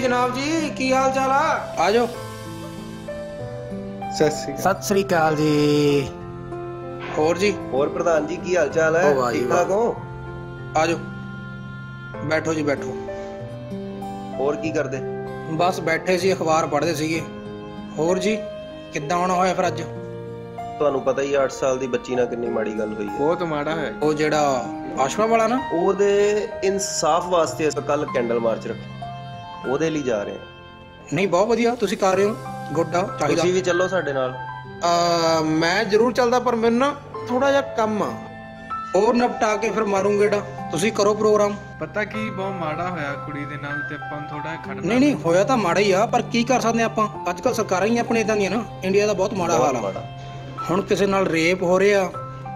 ਜਨਾਬ ਜੀ ਕੀ ਹਾਲ ਚਾਲ ਆ? ਆਜੋ। ਸਤਿ ਸ਼੍ਰੀ ਅਕਾਲ। ਸਤਿ ਸ੍ਰੀ ਅਕਾਲ ਜੀ। ਹੋਰ ਜੀ? ਹੋਰ ਪ੍ਰਧਾਨ ਜੀ ਕੀ ਹਾਲ ਚਾਲ ਹੈ? ਜੀ ਠੀਕ ਠਾਕ ਹੋ? ਆਜੋ। ਬੈਠੋ ਜੀ ਬੈਠੋ। ਹੋਰ ਕੀ ਕਰਦੇ? ਬਸ ਬੈਠੇ ਸੀ ਅਖਬਾਰ ਪੜ੍ਹਦੇ ਸੀਗੇ। ਹੋਰ ਜੀ ਕਿੱਦਾਂ ਆਉਣਾ ਹੋਇਆ ਫਿਰ ਅੱਜ? ਤੁਹਾਨੂੰ ਪਤਾ ਹੀ 8 ਸਾਲ ਦੀ ਬੱਚੀ ਨਾਲ ਕਿੰਨੀ ਮਾੜੀ ਗੱਲ ਹੋਈ ਹੈ। ਬਹੁਤ ਮਾੜਾ ਹੈ। ਉਹ ਜਿਹੜਾ ਆਸ਼ਵਾ ਵਾਲਾ ਨਾ? ਉਹਦੇ ਇਨਸਾਫ ਵਾਸਤੇ ਅਸੀਂ ਕੱਲ ਕੈਂਡਲ ਮਾਰਚ ਰੱਖੀ। ਉਹਦੇ ਲਈ ਜਾ ਰਹੇ ਹਾਂ ਨਹੀਂ ਬਹੁਤ ਵਧੀਆ ਤੁਸੀਂ ਕਰ ਰਹੇ ਹੋ। ਗੁੱਡ ਆ ਚਾਹੀਦਾ। ਤੁਸੀਂ ਵੀ ਚੱਲੋ ਸਾਡੇ ਨਾਲ। ਅਹ, ਮੈਂ ਜ਼ਰੂਰ ਚੱਲਦਾ ਪਰ ਮੈਨੂੰ ਨਾ ਥੋੜਾ ਜਿਹਾ ਕੰਮ ਆ। ਹੋਰ ਨਿਪਟਾ ਕੇ ਫਿਰ ਮਾਰੂੰਗੇ ਡਾ ਤੁਸੀਂ ਕਰੋ ਪ੍ਰੋਗਰਾਮ। ਪਤਾ ਕੀ ਬਹੁਤ ਮਾੜਾ ਹੋਇਆ ਕੁੜੀ ਦੇ ਨਾਲ ਤੇ ਆਪਾਂ ਨੂੰ ਥੋੜਾ ਖੜਨਾ ਨਹੀਂ ਨਹੀਂ ਹੋਇਆ ਤਾਂ ਮਾੜਾ ਹੀ ਆ ਪਰ ਕੀ ਕਰ ਸਕਦੇ ਆ ਆਪਾਂ? ਅੱਜ ਕੱਲ ਸਰਕਾਰਾਂ ਹੀ ਆਪਣੇ ਇਦਾਂ ਦੀਆਂ ਨਾ। ਇੰਡੀਆ ਦਾ ਬਹੁਤ ਮਾੜਾ ਹਾਲ ਆ। ਮਾੜਾ। ਹੁਣ ਕਿਸੇ ਨਾਲ ਰੇਪ ਹੋ ਰਿਹਾ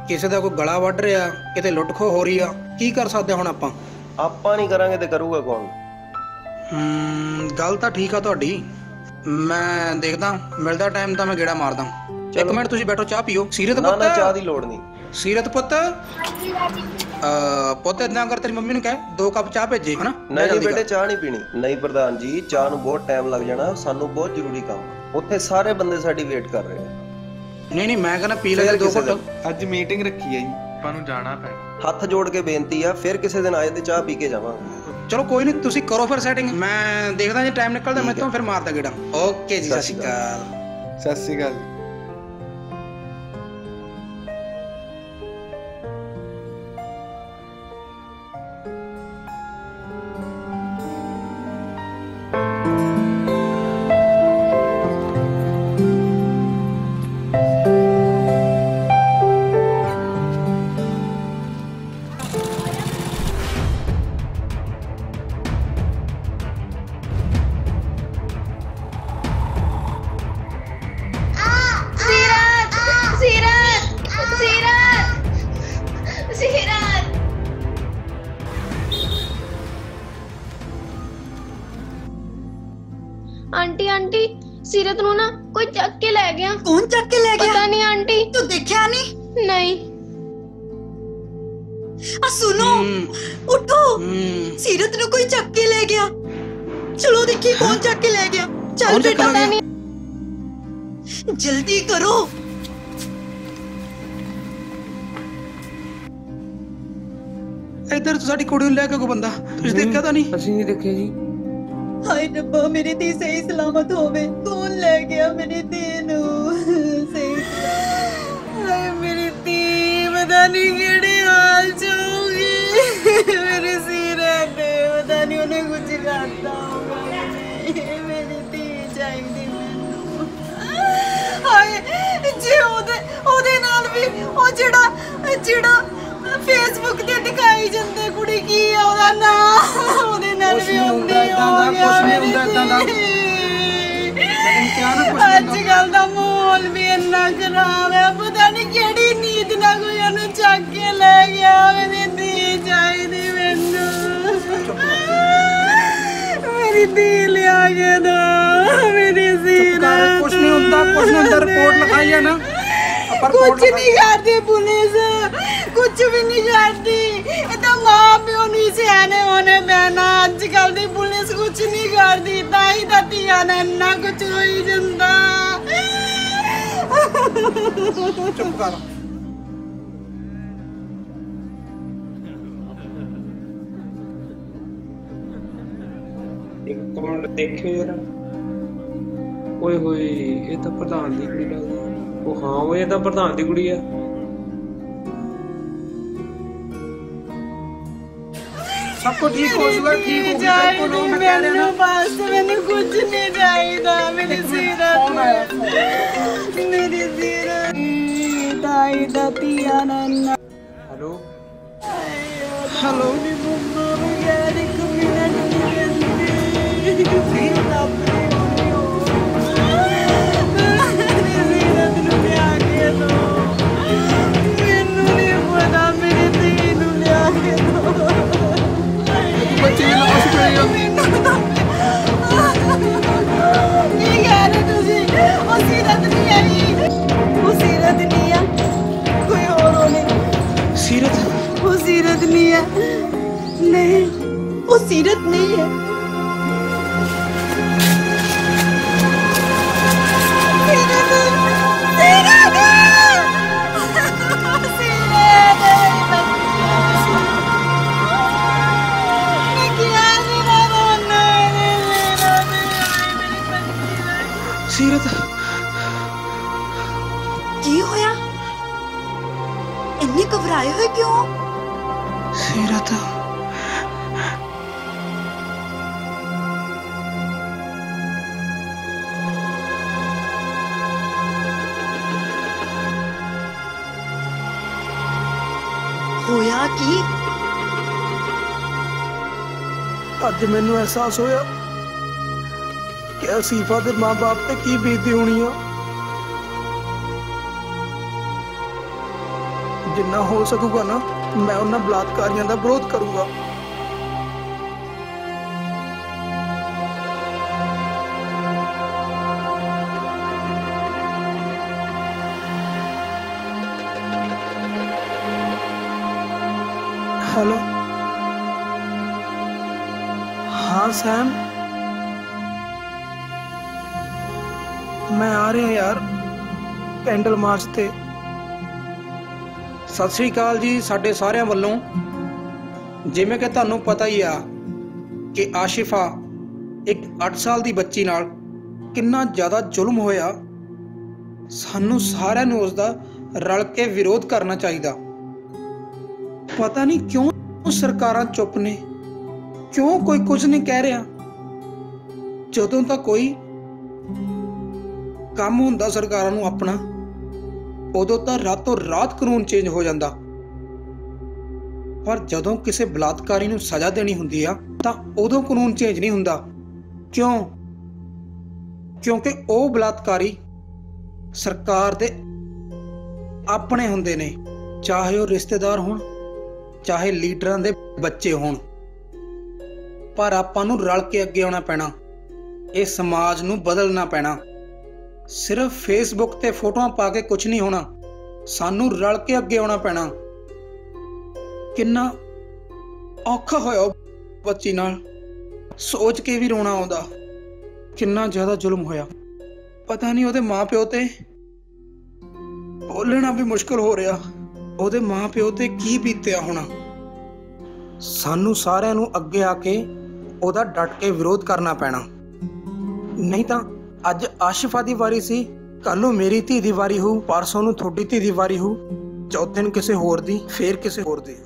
ਕਿਸੇ ਦਾ ਕੋਈ ਗਲਾ ਵੱਢ ਰਿਹਾ ਕਿਤੇ ਲੁੱਟਖੋ ਹੋ ਰਹੀ ਆ। ਕੀ ਕਰ ਸਕਦੇ ਹੁਣ ਆਪਾਂ? ਆਪਾਂ ਨਹੀਂ ਕਰਾਂਗੇ ਤੇ ਕਰੂਗਾ ਕੌਣ? ਗੱਲ ਤਾਂ ਠੀਕ ਆ ਤੁਹਾਡੀ। ਮੈਂ ਦੇਖਦਾ ਮਿਲਦਾ ਟਾਈਮ ਤਾਂ ਮੈਂ ਗੇੜਾ ਮਾਰਦਾ। ਇੱਕ ਮਿੰਟ ਤੁਸੀਂ ਬੈਠੋ ਚਾਹ ਪੀਓ। ਸੀਰਤ ਨਾ ਨਾ ਚਾਹ ਪੁੱਤ ਦੀ ਲੋੜ ਨਹੀਂ। ਸੀਰਤ ਪੁੱਤ। ਅ ਪੁੱਤ ਇਦਾਂ ਕਰ ਤੇਰੀ ਮੰਮੀ ਨੂੰ ਕਹਿ। ਦੋ ਕੱਪ ਚਾਹ ਭੇਜੇ ਹਨਾ? ਨਹੀਂ ਜੀ ਬੇਟੇ ਚਾਹ ਨਹੀਂ ਪੀਣੀ। ਨਹੀਂ ਪ੍ਰਧਾਨ ਜੀ ਚਾਹ ਨੂੰ ਬਹੁਤ ਟਾਈਮ ਲੱਗ ਜਾਣਾ। ਸਾਨੂੰ ਬਹੁਤ ਜ਼ਰੂਰੀ ਕੰਮ। ਉੱਥੇ ਸਾਰੇ ਬੰਦੇ ਸਾਡੀ ਵੇਟ ਕਰ ਰਹੇ ਆ ਨਹੀਂ ਨਹੀਂ ਮੈਂ ਕਹਿੰਦਾ ਪੀ ਲੈ ਦੋ ਘੁੱਟ। ਅੱਜ ਮੀਟਿੰਗ ਰੱਖੀ ਹੈ ਜੀ। ਆਪਾਂ ਨੂੰ ਜਾਣਾ ਪੈਣਾ। ਹੱਥ ਜੋੜ ਕੇ ਬੇਨਤੀ ਆ ਫਿਰ ਕਿਸੇ ਦਿਨ ਆਏ ਤੇ ਚਾਹ ਪੀ ਕੇ ਜਾਵਾਂਗੇ। ਚਲੋ ਕੋਈ ਨਹੀਂ ਤੁਸੀਂ ਕਰੋ ਫਿਰ ਸੈਟਿੰਗ ਮੈਂ ਦੇਖਦਾ ਜੇ ਟਾਈਮ ਨਿਕਲਦਾ ਮੈਂ ਤੋਂ ਫਿਰ ਮਾਰਦਾ ਗੇੜਾ। ਓਕੇ ਜੀ ਸਤਿ ਸ਼੍ਰੀ ਅਕਾਲ। ਸਤਿ ਸ਼੍ਰੀ ਅਕਾਲ। ਆਂਟੀ ਆਂਟੀ ਸੀਰਤ ਨੂੰ ਨਾ ਕੋਈ ਚੱਕ ਕੇ ਲੈ ਗਿਆ। ਕੌਣ ਚੱਕ ਕੇ ਲੈ ਗਿਆ? ਪਤਾ ਨਹੀਂ ਆਂਟੀ। ਤੂੰ ਦੇਖਿਆ ਨਹੀਂ? ਨਹੀਂ। ਆ ਸੁਣੋ ਉਠੋ। ਸੀਰਤ ਨੂੰ ਕੋਈ ਚੱਕ ਕੇ ਲੈ ਗਿਆ। ਚਲੋ ਦੇਖੀ ਕੌਣ ਚੱਕ ਕੇ ਲੈ ਗਿਆ। ਚੱਲ ਬੇਟਾ। ਲੈ ਗਿਆ? ਜਲਦੀ ਕਰੋ। ਇੱਧਰ ਤਾਂ ਸਾਡੀ ਕੁੜੀ ਨੂੰ ਲੈ ਕੇ ਕੋਈ ਬੰਦਾ? ਤੁਸੀਂ ਦੇਖਿਆ ਤਾਂ ਨਹੀਂ? ਅਸੀਂ ਨਹੀਂ ਦੇਖਿਆ ਜੀ। ਹਾਏ ਰੱਬਾ, ਮੇਰੀ ਧੀ ਸਹੀ ਸਲਾਮਤ ਹੋਵੇ। ਕੌਣ ਲੈ ਗਿਆ ਮੇਰੀ ਧੀ ਨੂੰ? ਸਹੀ ਹਾਏ ਮੇਰੀ ਧੀ, ਪਤਾ ਨਹੀਂ ਕਿਹੜੇ ਹਾਲ ਚ ਹੋਊਗੀ। ਮੇਰੀ ਸੀਰਤ ਪਤਾ ਨਹੀਂ ਉਹਨੇ ਕੁਝ ਕਰਤਾ ਹੋਗਾ ਮੇਰੀ ਧੀ ਚਾਹੀਦੀ ਮੈਨੂੰ। ਹਾਏ, ਜੇ ਉਹਦੇ ਉਹਦੇ ਨਾਲ ਵੀ ਉਹ ਜਿਹੜਾ ਜਿਹੜਾ ਫੇਸਬੁੱਕ ਤੇ ਦਿਖਾਈ ਜਾਂਦੇ ਕੁੜੀ, ਕੀ ਆ ਉਹਦਾ ਨਾਂ ਉਹਦੇ ਕੁਛ ਨਹੀਂ ਹੁੰਦੀ ਏਦਾਂ ਦਾ, ਕੁਛ ਨਹੀਂ ਹੁੰਦਾ ਏਦਾਂ ਦਾ। ਲੇਕਿਨ ਕਿਆ ਨਾ ਕੁਛ ਅੱਜ ਕੱਲ ਦਾ ਮਾਹੌਲ ਵੀ ਇੰਨਾ ਖਰਾਬ ਹੈ। ਪਤਾ ਨਹੀਂ ਕਿਹੜੀ ਨੀਤ ਨਾਲ ਕੋਈ ਉਹਨੂੰ ਚੱਕ ਕੇ ਲੈ ਗਿਆ ਮੇਰੀ ਧੀ ਚਾਹੀਦੀ ਮੈਨੂੰ। ਮੇਰੀ ਧੀ ਲਿਆ ਕੇ ਦੋ ਮੇਰੀ ਸੀਰਤ। ਕੁਛ ਨਹੀਂ ਹੁੰਦਾ ਕੁਛ ਨਹੀਂ ਹੁੰਦਾ ਰਿਪੋਰਟ ਲਿਖਾਈ ਹੈ ਨਾ। Report ਕੁਝ ਨਹੀਂ ਕਰਦੀ ਪੁਲਿਸ। ਕੁਝ ਵੀ ਨਹੀਂ ਕਰਦੀ। ਇਹ ਤਾਂ ਮਾਂ ਪਿਓ ਨਹੀਂ ਸਿਆਣੇ ਹੋਣੇ ਪੈਣਾ ਅੱਜ ਕੱਲ ਦੀ ਪੁਲਿਸ ਕੁਝ ਨਹੀਂ ਕਰਦੀ। ਤਾਂ ਹੀ ਤਾਂ ਧੀਆਂ ਨਾਲ ਇੰਨਾ ਕੁਝ ਹੋਈ ਜਾਂਦਾ। ਚੁੱਪ ਕਰ। ਇੱਕ ਮਿੰਟ ਦੇਖਿਓ ਓਏ ਹੋਏ ਇਹ ਤਾਂ ਪ੍ਰਧਾਨ ਦੀ ਕੁੜੀ ਲੱਗਦੀ। ਉਹ ਹਾਂ ਓਏ ਇਹ ਤਾਂ ਪ੍ਰਧਾਨ ਦੀ ਕੁੜੀ ਆ। ਸਭ ਕੁਝ ਠੀਕ ਹੋ ਜਾਊਗਾ ਠੀਕ ਹੋ ਬਿਲਕੁਲ ਉਹ ਮੈਂ ਕਹਿ ਰਿਹਾ ਨਾ। ਮੈਨੂੰ ਬਸ ਮੈਨੂੰ ਕੁਝ ਨਹੀਂ ਚਾਹੀਦਾ ਮੇਰੀ ਸੀਰਤ ਮੇਰੀ ਸੀਰਤ ਦਾਈ ਦਾ ਧੀਆਂ ਨਾਲ ਹੈਲੋ? ਹੈਲੋ? ਨੀ ਮੰਮਾ ਬਗੈਰ ਇੱਕ ਮਿੰਟ ਨਹੀਂ ਦੀ ਕੀ ਹੋਇਆ? ਇੰਨੇ ਘਬਰਾਏ ਹੋਏ ਕਿਉਂ? ਸੀਰਤ ਹੋਇਆ ਕੀ? ਅੱਜ ਮੈਨੂੰ ਅਹਿਸਾਸ ਹੋਇਆ ਕਿ ਅਸੀਫਾ ਦੇ ਮਾਪੇ ਤੇ ਕੀ ਬੀਤੀ ਹੋਣੀ ਆ ਜਿੰਨਾ ਹੋ ਸਕੂਗਾ ਨਾ ਮੈਂ ਉਹਨਾਂ ਬਲਾਤਕਾਰੀਆਂ ਦਾ ਵਿਰੋਧ ਕਰੂੰਗਾ ਹੈਲੋ ਹਾਂ ਸੈਮ ਮੈਂ ਆ ਰਿਹਾ ਯਾਰ ਕੈਂਡਲ ਮਾਰਚ ਤੇ। ਸਤਿ ਸ੍ਰੀ ਅਕਾਲ ਜੀ ਸਾਡੇ ਸਾਰਿਆਂ ਵੱਲੋਂ। ਜਿਵੇਂ ਕਿ ਤੁਹਾਨੂੰ ਪਤਾ ਹੀ ਆ ਕਿ ਆਸ਼ਿਫਾ ਇੱਕ 8 ਸਾਲ ਦੀ ਬੱਚੀ ਨਾਲ ਕਿੰਨਾ ਜ਼ਿਆਦਾ ਜ਼ੁਲਮ ਹੋਇਆ। ਸਾਨੂੰ ਸਾਰਿਆਂ ਨੂੰ ਉਸ ਦਾ ਰਲ ਕੇ ਵਿਰੋਧ ਕਰਨਾ ਚਾਹੀਦਾ। ਪਤਾ ਨਹੀਂ ਕਿਉਂ ਸਰਕਾਰਾਂ ਚੁੱਪ ਨੇ, ਕਿਉਂ ਕੋਈ ਕੁਝ ਨਹੀਂ ਕਹਿ ਰਿਹਾ। ਜਦੋਂ ਤਾਂ ਕੋਈ ਕੰਮ ਹੁੰਦਾ ਸਰਕਾਰਾਂ ਨੂੰ ਆਪਣਾ, ਉਦੋਂ ਤਾਂ ਰਾਤੋਂ ਰਾਤ ਕਾਨੂੰਨ ਚੇਂਜ ਹੋ ਜਾਂਦਾ। ਪਰ ਜਦੋਂ ਕਿਸੇ ਬਲਾਤਕਾਰੀ ਨੂੰ ਸਜ਼ਾ ਦੇਣੀ ਹੁੰਦੀ ਆ, ਤਾਂ ਉਦੋਂ ਕਾਨੂੰਨ ਚੇਂਜ ਨਹੀਂ ਹੁੰਦਾ। ਕਿਉਂ? ਕਿਉਂਕਿ ਉਹ ਬਲਾਤਕਾਰੀ ਸਰਕਾਰ ਦੇ ਆਪਣੇ ਹੁੰਦੇ ਨੇ, ਚਾਹੇ ਉਹ ਰਿਸ਼ਤੇਦਾਰ ਹੋਣ, ਚਾਹੇ ਲੀਡਰਾਂ ਦੇ ਬੱਚੇ ਹੋਣ। ਪਰ ਆਪਾਂ ਨੂੰ ਰਲ ਕੇ ਅੱਗੇ ਆਉਣਾ ਪੈਣਾ, ਇਹ ਸਮਾਜ ਨੂੰ ਬਦਲਣਾ ਪੈਣਾ। ਸਿਰਫ ਫੇਸਬੁੱਕ ਤੇ ਫੋਟੋਆਂ ਪਾ ਕੇ ਕੁਝ ਨਹੀਂ ਹੋਣਾ। ਸਾਨੂੰ ਰਲ ਕੇ ਅੱਗੇ ਆਉਣਾ ਪੈਣਾ। ਕਿੰਨਾ ਔਖਾ ਹੋਇਆ ਉਹ ਬੱਚੀ ਨਾਲ। ਸੋਚ ਕੇ ਵੀ ਰੋਣਾ ਆਉਂਦਾ। ਕਿੰਨਾ ਜ਼ਿਆਦਾ ਜ਼ੁਲਮ ਹੋਇਆ। ਪਤਾ ਨਹੀਂ ਉਹਦੇ ਮਾਪਿਓ ਤੇ ਬੋਲਣਾ ਵੀ ਮੁਸ਼ਕਲ ਹੋ ਰਿਹਾ। ਉਹਦੇ ਮਾਪਿਓ ਤੇ ਕੀ ਬੀਤਿਆ ਹੋਣਾ। ਸਾਨੂੰ ਸਾਰਿਆਂ ਨੂੰ ਅੱਗੇ ਆ ਕੇ ਉਹਦਾ ਡਟ ਕੇ ਵਿਰੋਧ ਕਰਨਾ ਪੈਣਾ। ਨਹੀਂ ਤਾਂ ਅੱਜ ਆਸ਼ਿਫਾ ਦੀ ਵਾਰੀ ਸੀ ਕੱਲ ਨੂੰ ਮੇਰੀ ਧੀ ਦੀ ਵਾਰੀ ਹੋਊ, ਪਰਸੋਂ ਨੂੰ ਤੁਹਾਡੀ ਧੀ ਦੀ ਵਾਰੀ ਹੋਊ, ਚੌਥੇ ਨੂੰ ਕਿਸੇ ਹੋਰ ਦੀ, ਫੇਰ ਕਿਸੇ ਹੋਰ ਦੀ